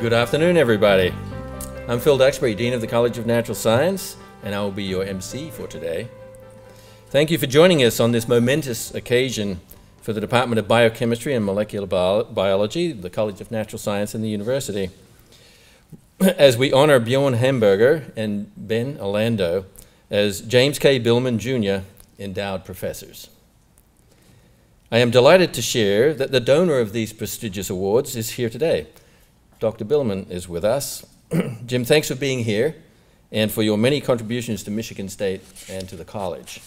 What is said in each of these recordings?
Good afternoon, everybody. I'm Phil Duxbury, Dean of the College of Natural Science, and I will be your MC for today. Thank you for joining us on this momentous occasion for the Department of Biochemistry and Molecular Bio Biology, the College of Natural Science, and the University. As we honor Bjorn Hamberger and Ben Orlando as James K. Billman Jr. endowed professors. I am delighted to share that the donor of these prestigious awards is here today. Dr. Billman is with us. Jim, thanks for being here and for your many contributions to Michigan State and to the college.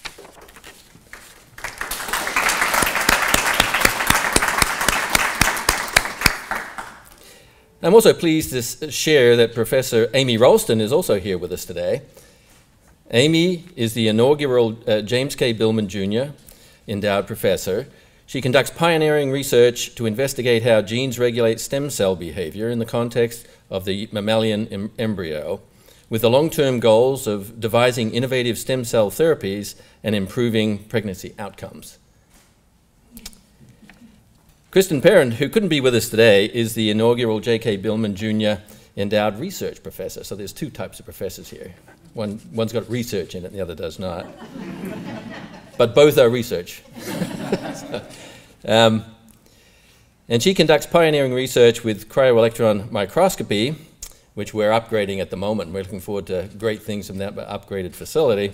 I'm also pleased to share that Professor Amy Ralston is also here with us today. Amy is the inaugural uh, James K. Billman Jr. Endowed Professor she conducts pioneering research to investigate how genes regulate stem cell behavior in the context of the mammalian em embryo, with the long term goals of devising innovative stem cell therapies and improving pregnancy outcomes. Kristen Parent, who couldn't be with us today, is the inaugural J.K. Billman Jr. Endowed Research Professor. So there's two types of professors here. One, one's got research in it, the other does not. But both are research. um, and she conducts pioneering research with cryo-electron microscopy, which we're upgrading at the moment. We're looking forward to great things from that upgraded facility.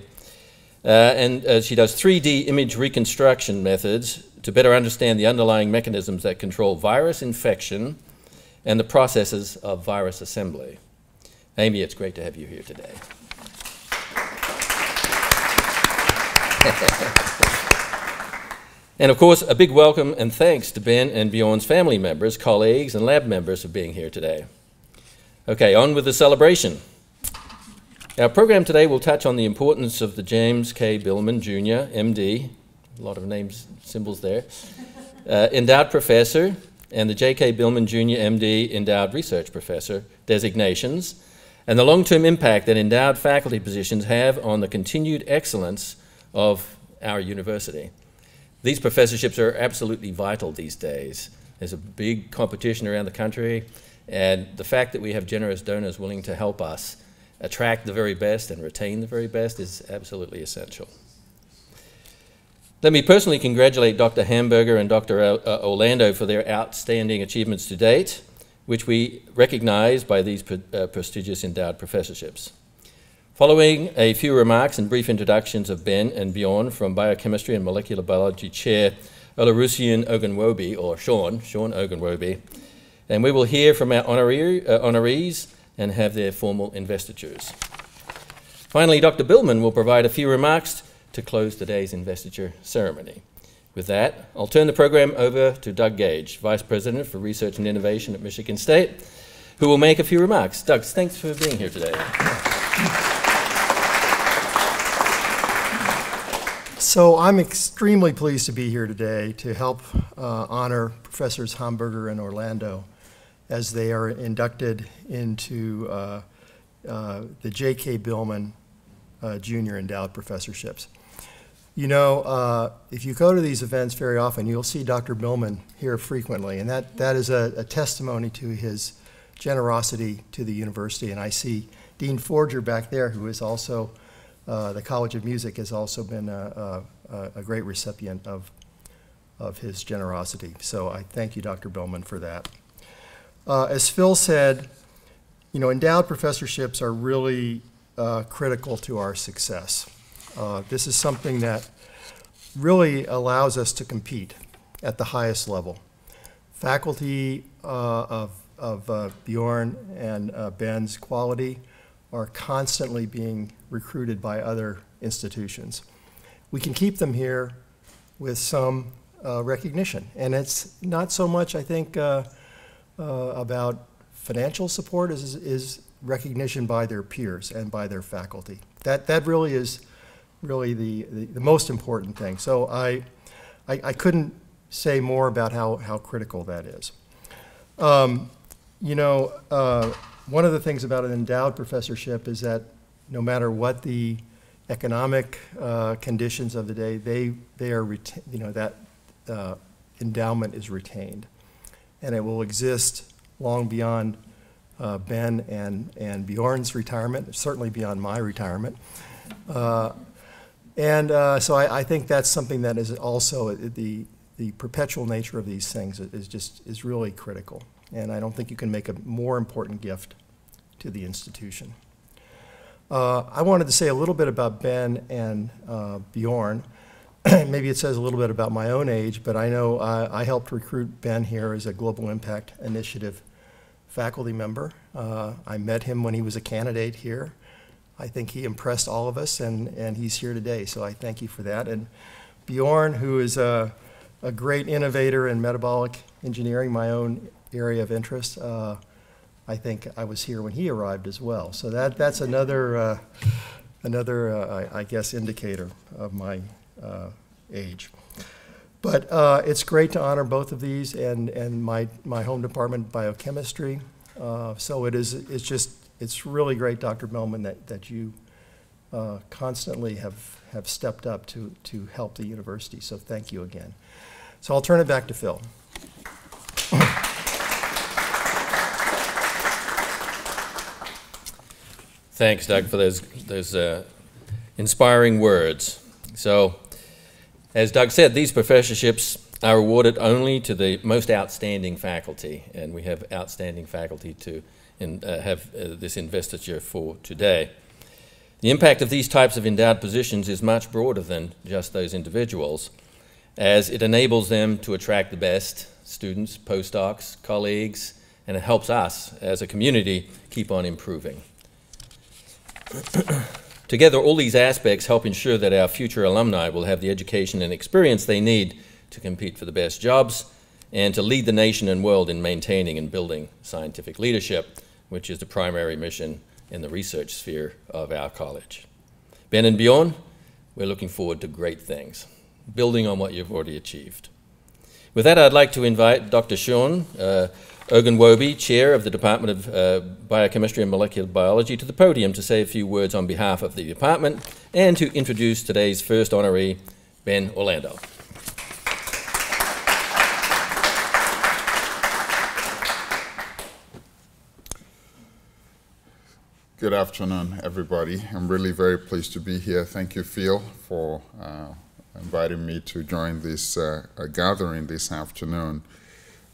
Uh, and uh, she does 3D image reconstruction methods to better understand the underlying mechanisms that control virus infection and the processes of virus assembly. Amy, it's great to have you here today. And of course, a big welcome and thanks to Ben and Bjorn's family members, colleagues, and lab members for being here today. Okay, on with the celebration. Our program today will touch on the importance of the James K. Billman Jr., MD, a lot of names, symbols there, uh, endowed professor, and the J.K. Billman Jr., MD, endowed research professor designations, and the long term impact that endowed faculty positions have on the continued excellence of our university. These professorships are absolutely vital these days. There's a big competition around the country, and the fact that we have generous donors willing to help us attract the very best and retain the very best is absolutely essential. Let me personally congratulate Dr. Hamberger and Dr. Uh, Orlando for their outstanding achievements to date, which we recognize by these uh, prestigious endowed professorships. Following a few remarks and brief introductions of Ben and Bjorn from Biochemistry and Molecular Biology Chair Olorunseun Ogunwobi, or Sean, Sean Ogunwobi, and we will hear from our honoree, uh, honorees and have their formal investitures. Finally, Dr. Billman will provide a few remarks to close today's investiture ceremony. With that, I'll turn the program over to Doug Gage, Vice President for Research and Innovation at Michigan State, who will make a few remarks. Doug, thanks for being here today. So I'm extremely pleased to be here today to help uh, honor Professors Hamberger and Orlando as they are inducted into uh, uh, the J.K. Billman uh, Jr. Endowed Professorships. You know, uh, if you go to these events very often, you'll see Dr. Billman here frequently, and that, that is a, a testimony to his generosity to the university. And I see Dean Forger back there, who is also uh, the College of Music has also been a, a, a, great recipient of, of his generosity. So I thank you, Dr. Billman, for that. Uh, as Phil said, you know, endowed professorships are really uh, critical to our success. Uh, this is something that really allows us to compete at the highest level. Faculty uh, of, of Bjorn and Ben's quality are constantly being recruited by other institutions. We can keep them here with some uh, recognition. And it's not so much, I think, uh, uh, about financial support as is recognition by their peers and by their faculty. That, that really is really the, the, the most important thing. So I, I, I, couldn't say more about how, how critical that is. Um, you know, uh, one of the things about an endowed professorship is that no matter what the economic uh, conditions of the day, they, they are, you know, that uh, endowment is retained. And it will exist long beyond uh, Ben and, and Bjorn's retirement, certainly beyond my retirement. Uh, and uh, so I, I, think that's something that is also the, the perpetual nature of these things is just is really critical. And I don't think you can make a more important gift to the institution. Uh, I wanted to say a little bit about Ben and uh, Bjorn. Maybe it says a little bit about my own age, but I know I helped recruit Ben here as a Global Impact Initiative faculty member. Uh, I met him when he was a candidate here. I think he impressed all of us, and, and he's here today, so I thank you for that. And Bjorn, who is a, a great innovator in metabolic engineering, my own area of interest, uh, I think I was here when he arrived as well. So that, that's another, uh, another uh, I, I, guess, indicator of my uh, age. But uh, it's great to honor both of these and, and my, my home department, biochemistry. So it is, it's just, it's really great, Dr. Billman, that, that you uh, constantly have, have stepped up to, to help the university. So thank you again. So I'll turn it back to Phil. Thanks, Doug, for those, those uh, inspiring words. So, as Doug said, these professorships are awarded only to the most outstanding faculty, and we have outstanding faculty to in, uh, have uh, this investiture for today. The impact of these types of endowed positions is much broader than just those individuals, as it enables them to attract the best students, postdocs, colleagues, and it helps us as a community keep on improving. Together, all these aspects help ensure that our future alumni will have the education and experience they need to compete for the best jobs and to lead the nation and world in maintaining and building scientific leadership, which is the primary mission in the research sphere of our college. Ben and Bjorn, we're looking forward to great things, building on what you've already achieved. With that, I'd like to invite Dr. Sean uh, Ogunwobi, Chair of the Department of uh, Biochemistry and Molecular Biology, to the podium to say a few words on behalf of the department and to introduce today's first honoree, Ben Orlando. Good afternoon, everybody. I'm really very pleased to be here. Thank you, Phil, for uh, inviting me to join this uh, gathering this afternoon.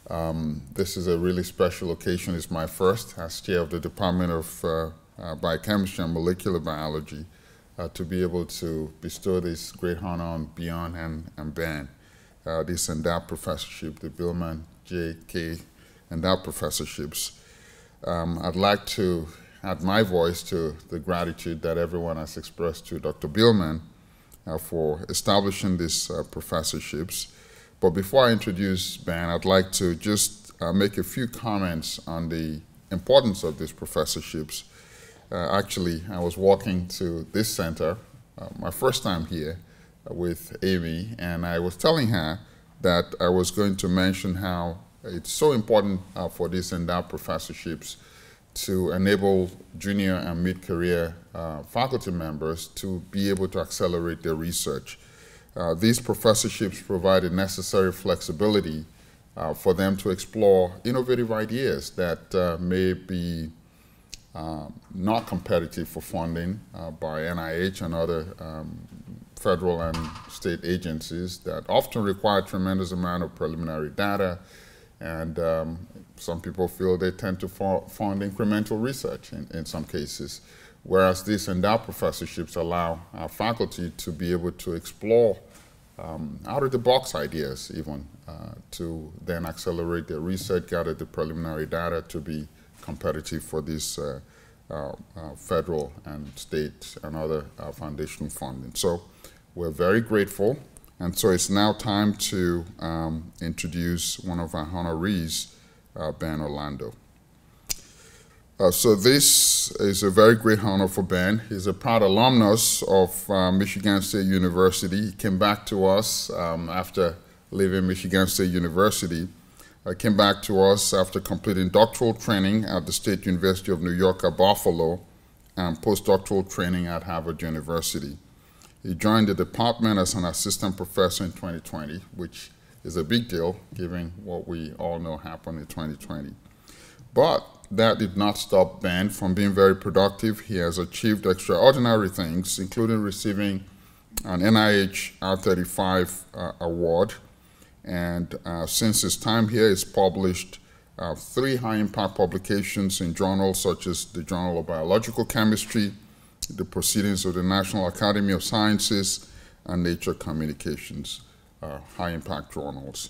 Um, this is a really special occasion. It's my first as chair of the Department of uh, uh, Biochemistry and Molecular Biology uh, to be able to bestow this great honor on Bjorn and, and Ben. Uh, this endowed professorship, the Billman J.K. endowed professorships. Um, I'd like to add my voice to the gratitude that everyone has expressed to Dr. Billman uh, for establishing these uh, professorships. But before I introduce Ben, I'd like to just uh, make a few comments on the importance of these professorships. Uh, actually, I was walking to this center, uh, my first time here, uh, with Amy, and I was telling her that I was going to mention how it's so important uh, for these endowed professorships to enable junior and mid-career uh, faculty members to be able to accelerate their research. Uh, these professorships provide the necessary flexibility uh, for them to explore innovative ideas that uh, may be uh, not competitive for funding uh, by NIH and other um, federal and state agencies that often require tremendous amount of preliminary data and um, some people feel they tend to fund incremental research in, in some cases whereas these endowed professorships allow our faculty to be able to explore um, out-of-the-box ideas even uh, to then accelerate their research, gather the preliminary data to be competitive for this uh, uh, uh federal and state and other uh, foundation funding. So we're very grateful. And so it's now time to um, introduce one of our honorees, uh, Ben Orlando. Uh, so this is a very great honor for Ben. He's a proud alumnus of uh, Michigan State University. He came back to us um, after leaving Michigan State University. Uh, came back to us after completing doctoral training at the State University of New York at Buffalo and postdoctoral training at Harvard University. He joined the department as an assistant professor in 2020, which is a big deal given what we all know happened in 2020. But that did not stop Ben from being very productive. He has achieved extraordinary things, including receiving an NIH R35 uh, award. And uh, since his time here, he's published uh, three high impact publications in journals such as the Journal of Biological Chemistry, the Proceedings of the National Academy of Sciences, and Nature Communications, uh, high impact journals.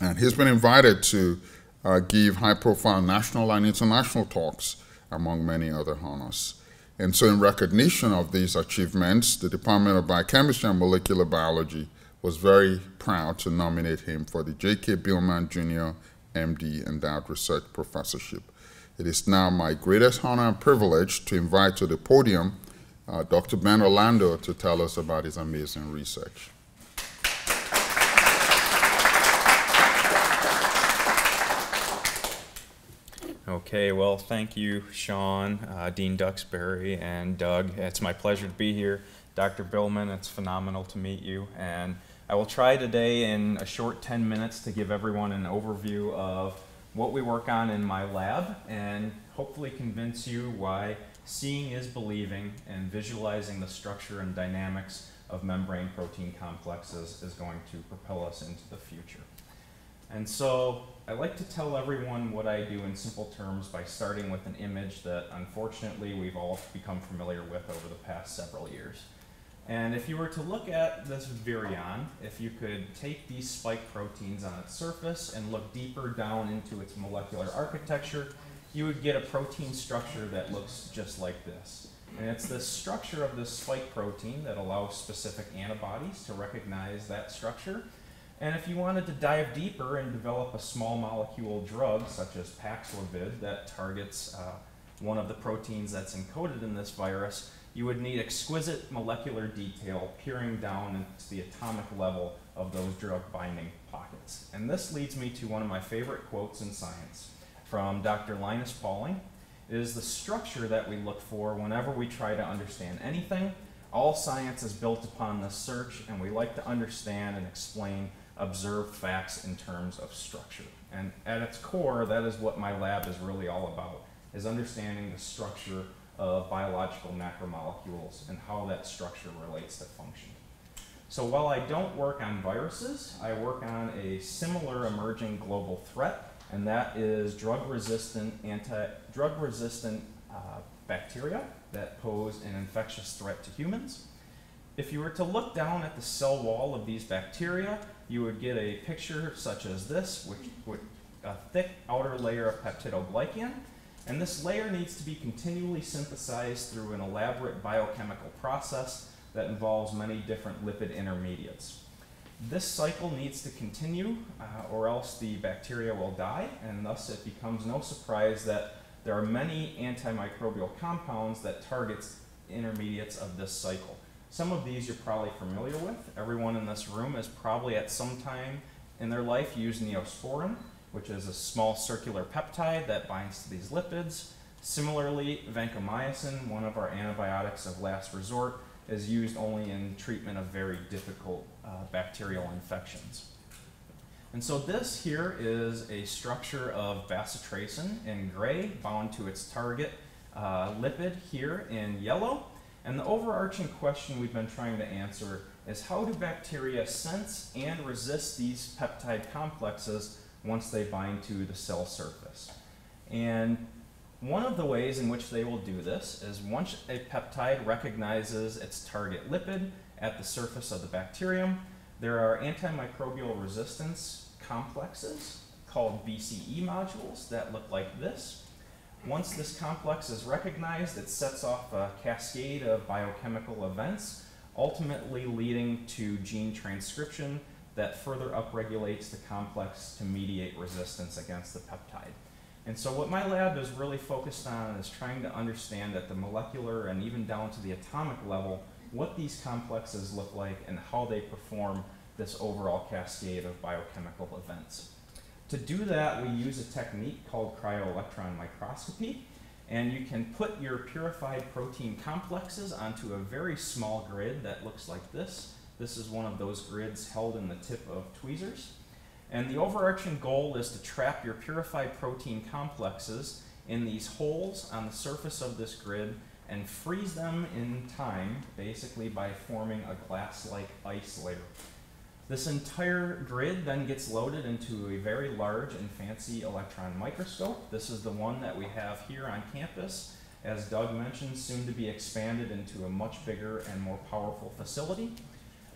And he's been invited to uh, give high profile national and international talks, among many other honors. And so, in recognition of these achievements, the Department of Biochemistry and Molecular Biology was very proud to nominate him for the J.K. Billman Jr. MD Endowed Research Professorship. It is now my greatest honor and privilege to invite to the podium uh, Dr. Ben Orlando to tell us about his amazing research. Okay, well, thank you, Sean, uh, Dean Duxbury, and Doug. It's my pleasure to be here. Dr. Billman, it's phenomenal to meet you. And I will try today in a short 10 minutes to give everyone an overview of what we work on in my lab and hopefully convince you why seeing is believing and visualizing the structure and dynamics of membrane protein complexes is going to propel us into the future. And so I like to tell everyone what I do in simple terms by starting with an image that unfortunately we've all become familiar with over the past several years. And if you were to look at this virion, if you could take these spike proteins on its surface and look deeper down into its molecular architecture, you would get a protein structure that looks just like this. And it's the structure of this spike protein that allows specific antibodies to recognize that structure and if you wanted to dive deeper and develop a small molecule drug, such as Paxlovid, that targets uh, one of the proteins that's encoded in this virus, you would need exquisite molecular detail peering down into the atomic level of those drug binding pockets. And this leads me to one of my favorite quotes in science from Dr. Linus Pauling. It is the structure that we look for whenever we try to understand anything. All science is built upon this search, and we like to understand and explain observed facts in terms of structure. And at its core, that is what my lab is really all about, is understanding the structure of biological macromolecules and how that structure relates to function. So while I don't work on viruses, I work on a similar emerging global threat, and that is drug-resistant anti drug-resistant uh, bacteria that pose an infectious threat to humans. If you were to look down at the cell wall of these bacteria, you would get a picture such as this, which with a thick outer layer of peptidoglycan. And this layer needs to be continually synthesized through an elaborate biochemical process that involves many different lipid intermediates. This cycle needs to continue uh, or else the bacteria will die and thus it becomes no surprise that there are many antimicrobial compounds that target intermediates of this cycle. Some of these you're probably familiar with. Everyone in this room has probably at some time in their life used neosporin, which is a small circular peptide that binds to these lipids. Similarly, vancomycin, one of our antibiotics of last resort, is used only in treatment of very difficult uh, bacterial infections. And so this here is a structure of bacitracin in gray bound to its target uh, lipid here in yellow. And the overarching question we've been trying to answer is how do bacteria sense and resist these peptide complexes once they bind to the cell surface? And one of the ways in which they will do this is once a peptide recognizes its target lipid at the surface of the bacterium, there are antimicrobial resistance complexes called BCE modules that look like this. Once this complex is recognized, it sets off a cascade of biochemical events, ultimately leading to gene transcription that further upregulates the complex to mediate resistance against the peptide. And so what my lab is really focused on is trying to understand at the molecular and even down to the atomic level what these complexes look like and how they perform this overall cascade of biochemical events. To do that, we use a technique called cryo-electron microscopy, and you can put your purified protein complexes onto a very small grid that looks like this. This is one of those grids held in the tip of tweezers. And the overarching goal is to trap your purified protein complexes in these holes on the surface of this grid and freeze them in time, basically by forming a glass-like ice layer. This entire grid then gets loaded into a very large and fancy electron microscope. This is the one that we have here on campus. As Doug mentioned, soon to be expanded into a much bigger and more powerful facility.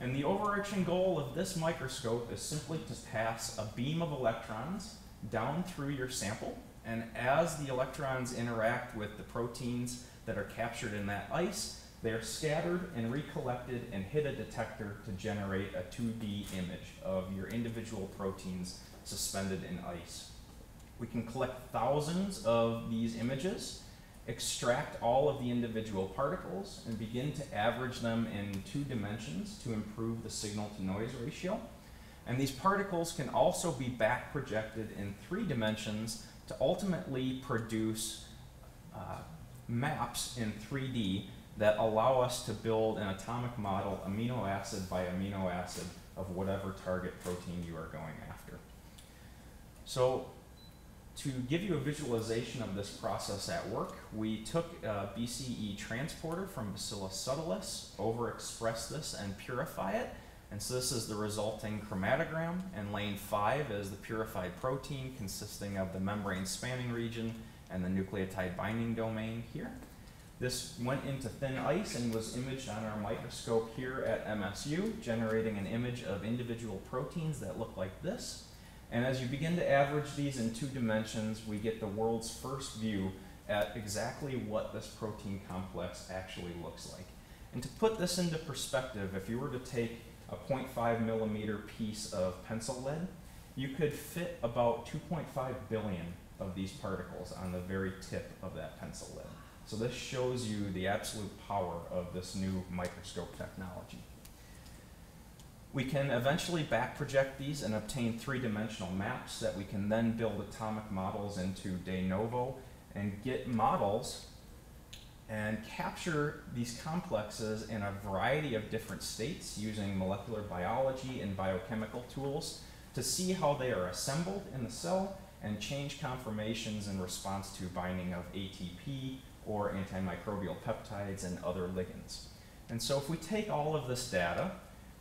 And the overarching goal of this microscope is simply to pass a beam of electrons down through your sample. And as the electrons interact with the proteins that are captured in that ice, they are scattered and recollected and hit a detector to generate a 2D image of your individual proteins suspended in ice. We can collect thousands of these images, extract all of the individual particles, and begin to average them in two dimensions to improve the signal to noise ratio. And these particles can also be back projected in three dimensions to ultimately produce uh, maps in 3D that allow us to build an atomic model amino acid by amino acid of whatever target protein you are going after. So to give you a visualization of this process at work, we took a BCE transporter from Bacillus subtilis, overexpress this and purify it. And so this is the resulting chromatogram, and lane 5 is the purified protein consisting of the membrane spanning region and the nucleotide binding domain here. This went into thin ice and was imaged on our microscope here at MSU, generating an image of individual proteins that look like this. And as you begin to average these in two dimensions, we get the world's first view at exactly what this protein complex actually looks like. And to put this into perspective, if you were to take a 0.5 millimeter piece of pencil lead, you could fit about 2.5 billion of these particles on the very tip of that pencil lead. So this shows you the absolute power of this new microscope technology. We can eventually back project these and obtain three-dimensional maps that we can then build atomic models into de novo and get models and capture these complexes in a variety of different states using molecular biology and biochemical tools to see how they are assembled in the cell and change conformations in response to binding of ATP, or antimicrobial peptides and other ligands. And so if we take all of this data,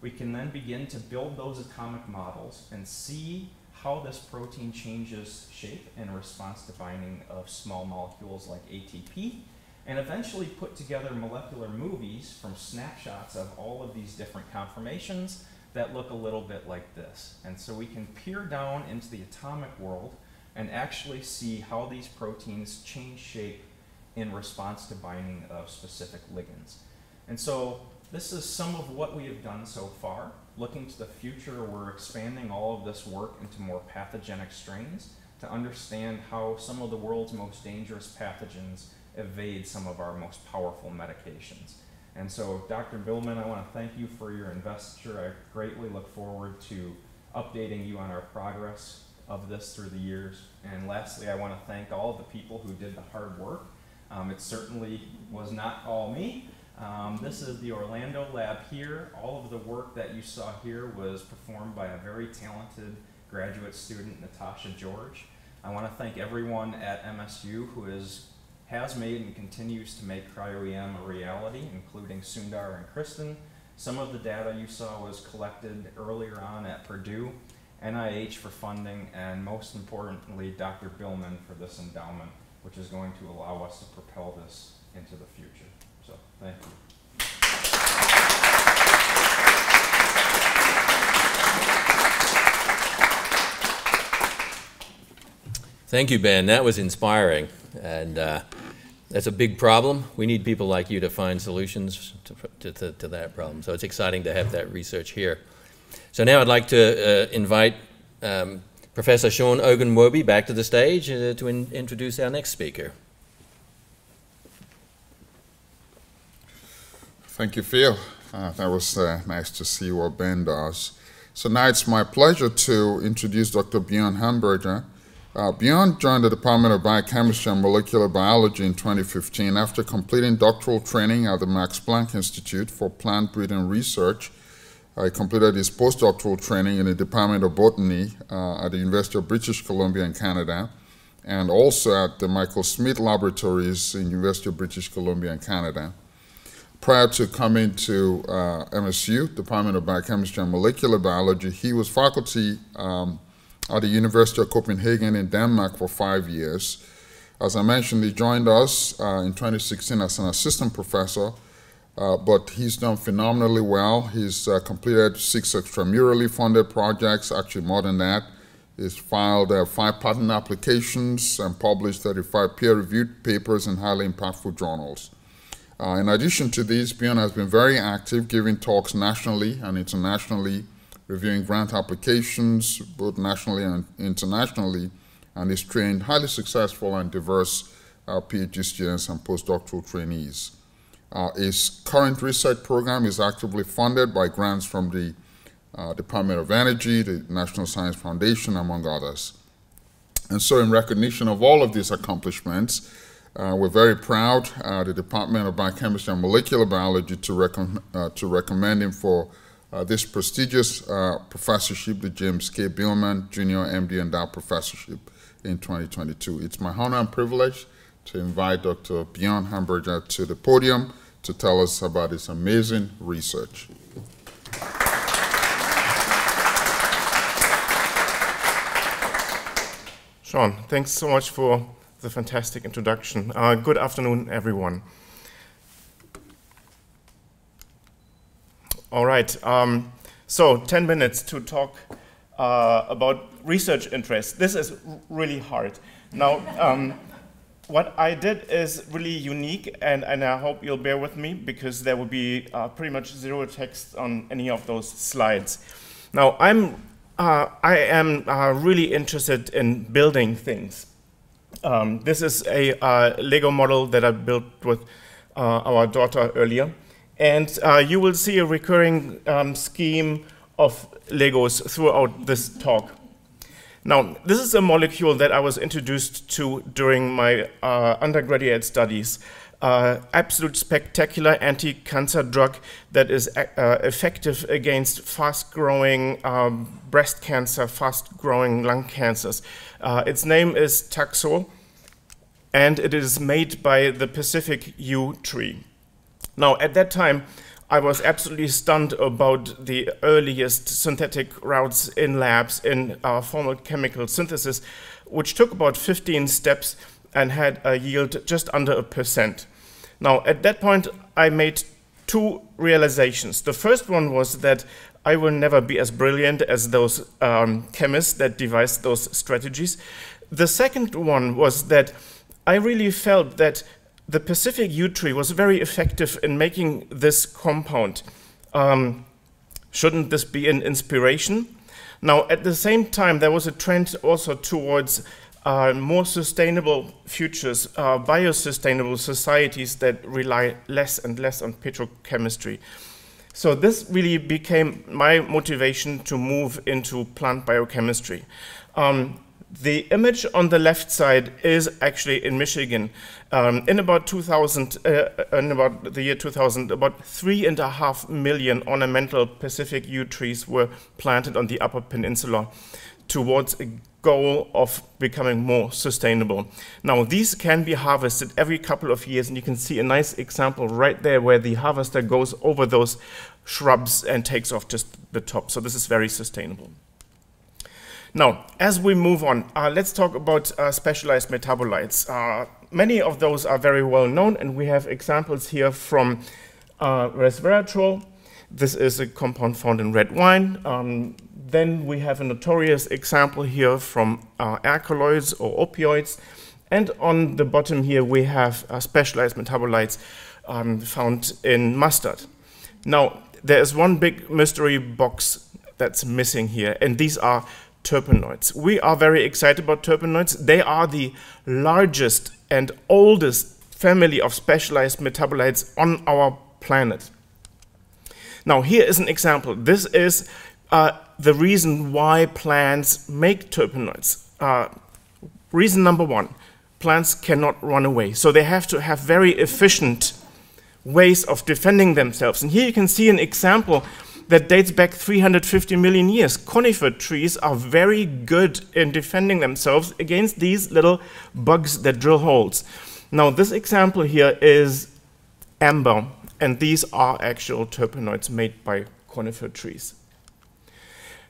we can then begin to build those atomic models and see how this protein changes shape in response to binding of small molecules like ATP, and eventually put together molecular movies from snapshots of all of these different conformations that look a little bit like this. And so we can peer down into the atomic world and actually see how these proteins change shape in response to binding of specific ligands. And so this is some of what we have done so far. Looking to the future, we're expanding all of this work into more pathogenic strains to understand how some of the world's most dangerous pathogens evade some of our most powerful medications. And so, Dr. Billman, I want to thank you for your investiture. I greatly look forward to updating you on our progress of this through the years. And lastly, I want to thank all of the people who did the hard work um, it certainly was not all me. Um, this is the Orlando lab here. All of the work that you saw here was performed by a very talented graduate student, Natasha George. I want to thank everyone at MSU who is, has made and continues to make cryo-EM a reality, including Sundar and Kristen. Some of the data you saw was collected earlier on at Purdue, NIH for funding, and most importantly, Dr. Billman for this endowment which is going to allow us to propel this into the future. So, thank you. Thank you, Ben. That was inspiring. And uh, that's a big problem. We need people like you to find solutions to, to, to, that problem. So it's exciting to have that research here. So now I'd like to uh, invite um, Professor Sean Ogunwobi back to the stage uh, to in introduce our next speaker. Thank you, Phil. Uh, that was uh, nice to see what Ben does. So now it's my pleasure to introduce Dr. Bjorn Hamberger. Uh, Bjorn joined the Department of Biochemistry and Molecular Biology in 2015 after completing doctoral training at the Max Planck Institute for Plant Breeding Research I completed his postdoctoral training in the Department of Botany uh, at the University of British Columbia in Canada and also at the Michael Smith Laboratories in University of British Columbia in Canada. Prior to coming to uh, MSU, Department of Biochemistry and Molecular Biology, he was faculty um, at the University of Copenhagen in Denmark for five years. As I mentioned, he joined us uh, in 2016 as an assistant professor, uh, but he's done phenomenally well. He's uh, completed six extramurally funded projects, actually more than that. He's filed uh, five patent applications and published 35 peer-reviewed papers in highly impactful journals. Uh, in addition to these, Bjorn has been very active, giving talks nationally and internationally, reviewing grant applications, both nationally and internationally, and is trained highly successful and diverse uh, PhD students and postdoctoral trainees. Uh, his current research program is actively funded by grants from the uh, Department of Energy, the National Science Foundation, among others. And so in recognition of all of these accomplishments, uh, we're very proud, uh, the Department of Biochemistry and Molecular Biology, to, uh, to recommend him for uh, this prestigious uh, professorship, the James K. Billman Jr. MD Endowed Professorship in 2022. It's my honor and privilege to invite Dr. Bjorn Hamberger to the podium to tell us about his amazing research. Sean, thanks so much for the fantastic introduction. Uh, good afternoon, everyone. All right, um, so 10 minutes to talk uh, about research interests. This is really hard. Now, um, what I did is really unique, and, and I hope you'll bear with me because there will be uh, pretty much zero text on any of those slides. Now, I'm, uh, I am uh, really interested in building things. Um, this is a uh, Lego model that I built with uh, our daughter earlier. And uh, you will see a recurring um, scheme of Legos throughout this talk. Now, this is a molecule that I was introduced to during my uh, undergraduate studies. Uh, absolute spectacular anti-cancer drug that is uh, effective against fast-growing um, breast cancer, fast-growing lung cancers. Uh, its name is Taxol, and it is made by the Pacific yew tree. Now, at that time, I was absolutely stunned about the earliest synthetic routes in labs in uh, formal chemical synthesis, which took about 15 steps and had a yield just under a percent. Now, at that point, I made two realizations. The first one was that I will never be as brilliant as those um, chemists that devised those strategies. The second one was that I really felt that the Pacific yew tree was very effective in making this compound. Um, shouldn't this be an inspiration? Now, at the same time, there was a trend also towards uh, more sustainable futures, uh, biosustainable societies that rely less and less on petrochemistry. So this really became my motivation to move into plant biochemistry. Um, the image on the left side is actually in Michigan. Um, in about 2000, uh, in about the year 2000, about three and a half million ornamental Pacific yew trees were planted on the Upper Peninsula towards a goal of becoming more sustainable. Now, these can be harvested every couple of years, and you can see a nice example right there where the harvester goes over those shrubs and takes off just the top. So this is very sustainable. Now, as we move on, uh, let's talk about uh, specialized metabolites. Uh, many of those are very well known, and we have examples here from uh, resveratrol. This is a compound found in red wine. Um, then we have a notorious example here from uh, alkaloids or opioids. And on the bottom here, we have uh, specialized metabolites um, found in mustard. Now, there is one big mystery box that's missing here, and these are terpenoids. We are very excited about terpenoids. They are the largest and oldest family of specialized metabolites on our planet. Now, here is an example. This is uh, the reason why plants make terpenoids. Uh, reason number one plants cannot run away, so they have to have very efficient ways of defending themselves. And here you can see an example that dates back 350 million years. Conifer trees are very good in defending themselves against these little bugs that drill holes. Now, this example here is amber, and these are actual terpenoids made by conifer trees.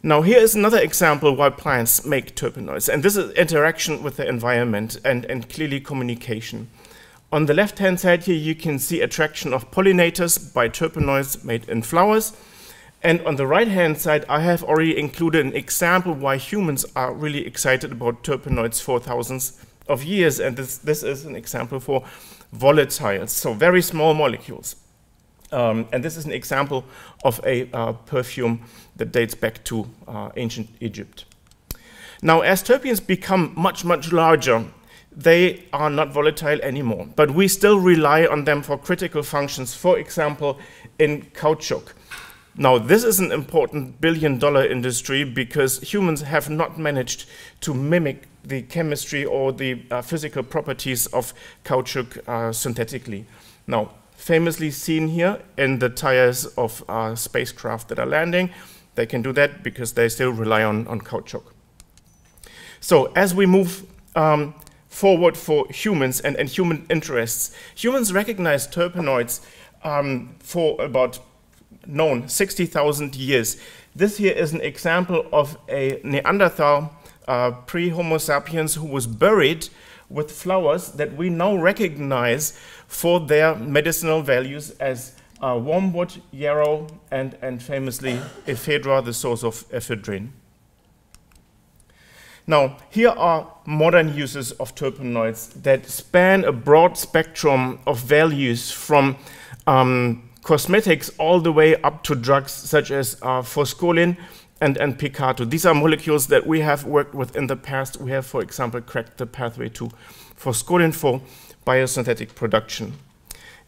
Now here is another example why plants make terpenoids, and this is interaction with the environment and, and clearly communication. On the left-hand side here, you can see attraction of pollinators by terpenoids made in flowers. And on the right-hand side, I have already included an example why humans are really excited about terpenoids for thousands of years. And this, this is an example for volatiles, so very small molecules. Um, and this is an example of a uh, perfume that dates back to uh, ancient Egypt. Now, as terpenes become much, much larger, they are not volatile anymore, but we still rely on them for critical functions, for example, in caoutchouc. Now, this is an important billion dollar industry because humans have not managed to mimic the chemistry or the uh, physical properties of caoutchouc uh, synthetically. Now, famously seen here in the tires of uh, spacecraft that are landing. They can do that because they still rely on, on caoutchouc. So as we move um, forward for humans and, and human interests, humans recognize terpenoids um, for about known 60,000 years. This here is an example of a Neanderthal uh, pre-Homo sapiens who was buried with flowers that we now recognize for their medicinal values as uh, wormwood, yarrow, and, and famously ephedra, the source of ephedrine. Now, here are modern uses of terpenoids that span a broad spectrum of values from um, cosmetics all the way up to drugs such as uh, forskolin and, and picato. These are molecules that we have worked with in the past. We have, for example, cracked the pathway to forskolin for biosynthetic production.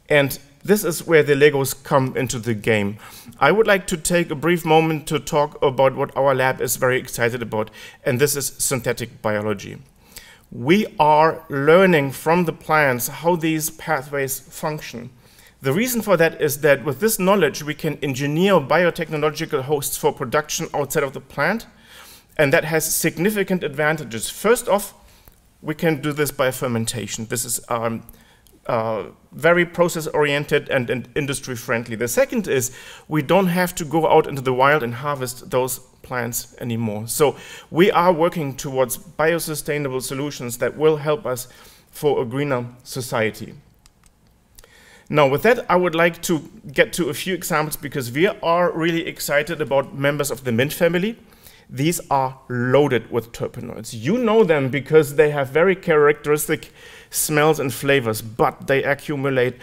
And this is where the Legos come into the game. I would like to take a brief moment to talk about what our lab is very excited about, and this is synthetic biology. We are learning from the plants how these pathways function. The reason for that is that with this knowledge, we can engineer biotechnological hosts for production outside of the plant, and that has significant advantages. First off, we can do this by fermentation. This is um, uh, very process oriented and, and industry friendly. The second is we don't have to go out into the wild and harvest those plants anymore. So we are working towards biosustainable solutions that will help us for a greener society. Now, with that, I would like to get to a few examples because we are really excited about members of the mint family. These are loaded with terpenoids. You know them because they have very characteristic smells and flavors, but they accumulate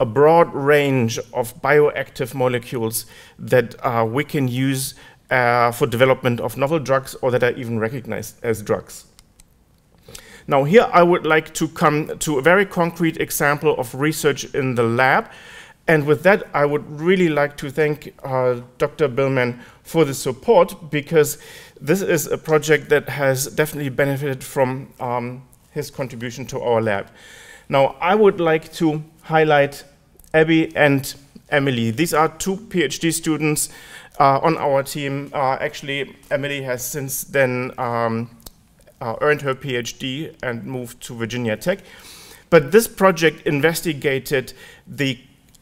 a broad range of bioactive molecules that uh, we can use uh, for development of novel drugs or that are even recognized as drugs. Now here I would like to come to a very concrete example of research in the lab. And with that, I would really like to thank uh, Dr. Billman for the support because this is a project that has definitely benefited from um, his contribution to our lab. Now, I would like to highlight Abby and Emily. These are two PhD students uh, on our team. Uh, actually, Emily has since then um, uh, earned her PhD and moved to Virginia Tech. But this project investigated the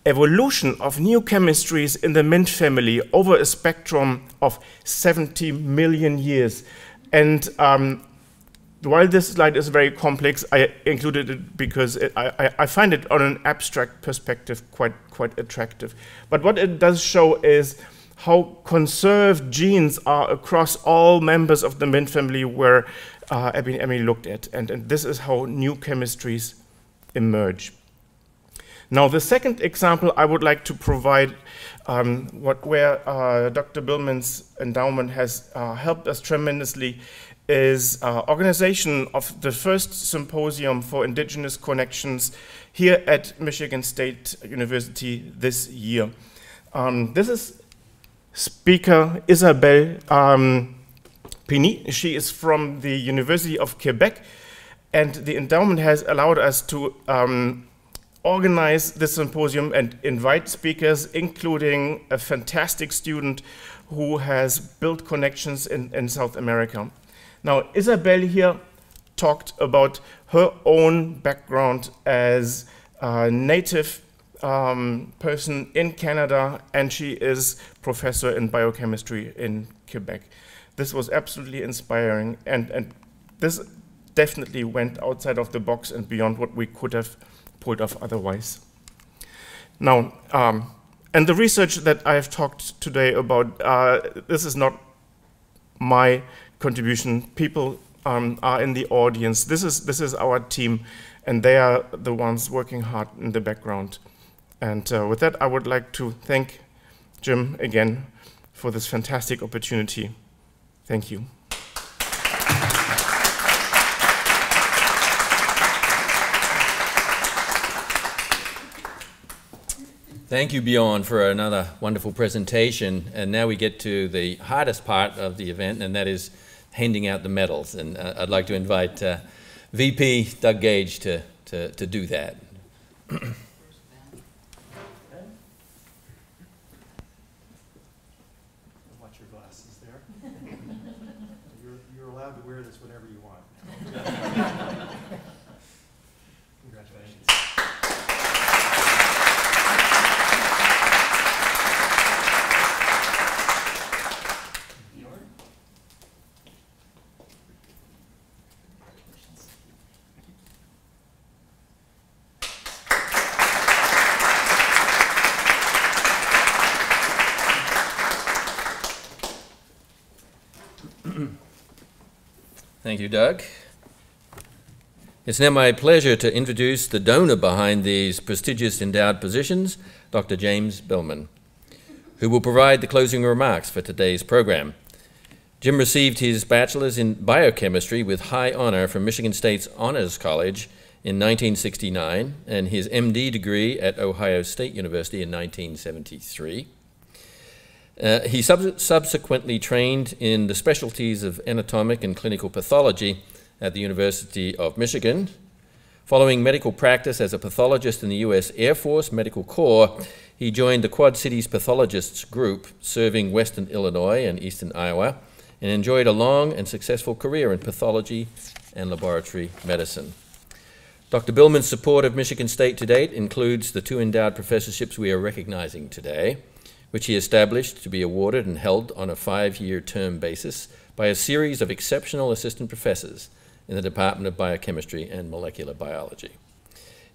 evolution of new chemistries in the mint family over a spectrum of 70 million years. And um, while this slide is very complex, I included it because it, I, I, find it on an abstract perspective quite, quite attractive. But what it does show is how conserved genes are across all members of the Mint family where uh, Emily looked at. And, and this is how new chemistries emerge. Now, the second example I would like to provide, um, what, where uh, Dr. Billman's endowment has uh, helped us tremendously, is uh, organization of the first symposium for indigenous connections here at Michigan State University this year. Um, this is speaker Isabel um, Pini. She is from the University of Quebec, and the endowment has allowed us to um, organize this symposium and invite speakers, including a fantastic student who has built connections in, in South America. Now, Isabel here talked about her own background as a native um, person in Canada, and she is professor in biochemistry in Quebec. This was absolutely inspiring, and, and this definitely went outside of the box and beyond what we could have pulled off otherwise. Now, um, and the research that I've talked today about, uh, this is not my contribution. People um, are in the audience. This is, this is our team, and they are the ones working hard in the background. And uh, with that, I would like to thank Jim again for this fantastic opportunity. Thank you. Thank you, Bjoern, for another wonderful presentation. And now we get to the hardest part of the event, and that is handing out the medals. And uh, I'd like to invite uh, VP Doug Gage to, to, to do that. Watch your glasses there. You're, you're allowed to wear this whenever you want. Congratulations. Thank you, Doug. It's now my pleasure to introduce the donor behind these prestigious endowed positions, Dr. James Billman, who will provide the closing remarks for today's program. Jim received his bachelor's in biochemistry with high honor from Michigan State's Honors College in 1969 and his MD degree at Ohio State University in 1973. Uh, he sub subsequently trained in the specialties of anatomic and clinical pathology at the University of Michigan. Following medical practice as a pathologist in the U.S. Air Force Medical Corps, he joined the Quad Cities Pathologists Group, serving Western Illinois and Eastern Iowa, and enjoyed a long and successful career in pathology and laboratory medicine. Dr. Billman's support of Michigan State to date includes the two endowed professorships we are recognizing today which he established to be awarded and held on a five year term basis by a series of exceptional assistant professors in the Department of Biochemistry and Molecular Biology.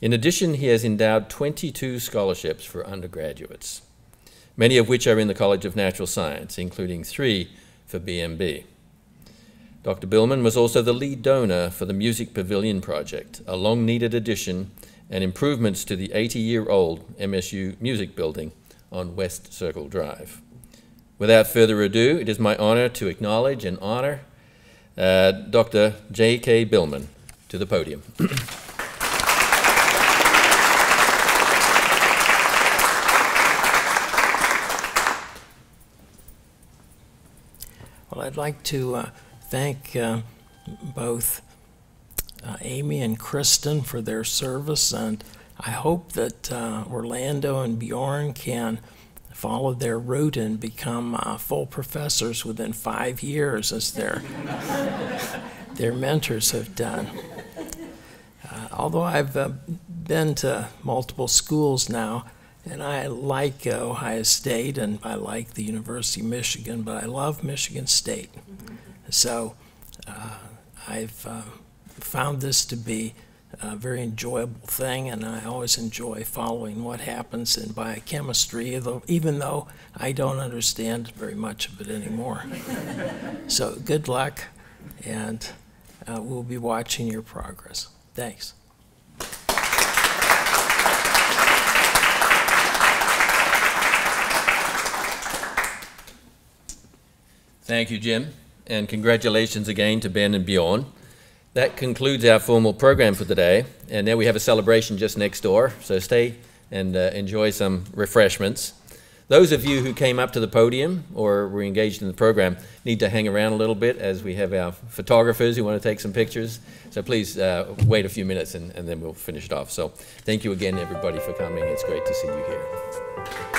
In addition, he has endowed 22 scholarships for undergraduates, many of which are in the College of Natural Science, including three for BMB. Dr. Billman was also the lead donor for the Music Pavilion Project, a long needed addition and improvements to the 80 year old MSU Music Building on West Circle Drive. Without further ado, it is my honor to acknowledge and honor uh, Dr. J.K. Billman to the podium. well, I'd like to uh, thank uh, both uh, Amy and Kristen for their service and I hope that uh, Orlando and Bjoern can follow their route and become uh, full professors within five years, as their their mentors have done. Uh, although I've uh, been to multiple schools now, and I like uh, Ohio State and I like the University of Michigan, but I love Michigan State. So uh, I've found this to be a very enjoyable thing, and I always enjoy following what happens in biochemistry, even though I don't understand very much of it anymore. so good luck, and uh, we'll be watching your progress. Thanks. Thank you, Jim, and congratulations again to Ben and Bjoern. That concludes our formal program for today, and now we have a celebration just next door, so stay and uh, enjoy some refreshments. Those of you who came up to the podium or were engaged in the program need to hang around a little bit as we have our photographers who want to take some pictures. So please uh, wait a few minutes and, and then we'll finish it off. So thank you again, everybody, for coming. It's great to see you here.